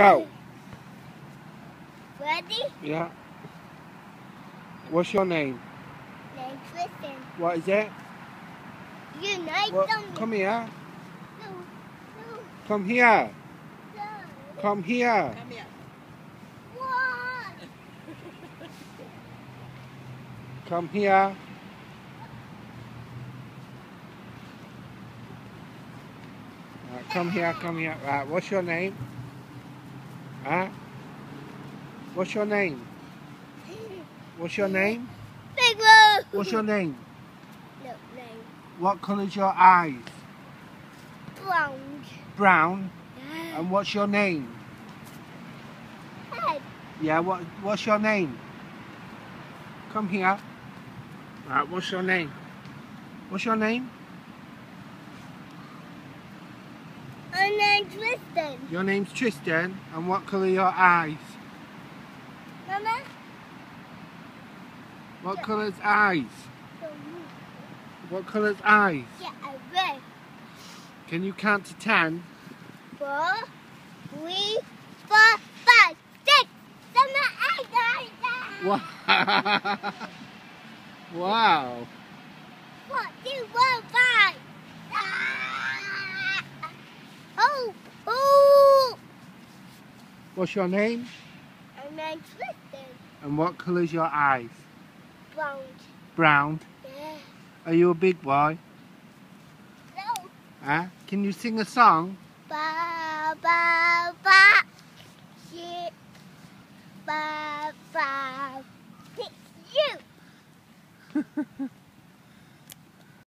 Go. Ready? Yeah. What's your name? Then Tristan. What is it? You know What? something. Come here. No, no, Come here. no. Come here. Come here. What? Come here. Right, come here, come here. Right, what's your name? Huh? What's your name? What's your name? Big one. What's your name? No, name. What colour's your eyes? Brown. Brown. And what's your name? Head. Yeah, what what's your name? Come here. Right, what's your name? What's your name? Then Tristan. Your name's Tristan, and what colour are your eyes? Mama? What colour's eyes? What colour's eyes? Yeah, I read. Can you count to ten? Four, three, four, five, six, seven, eight, nine, ten. Wow! wow! One, two, one, five. What's your name? And then Tristan. And what colour's your eyes? Brown. Brown. Yeah. Are you a big boy? No. Huh? Can you sing a song? Ba, ba, ba. Shit. Ba, ba. It's you.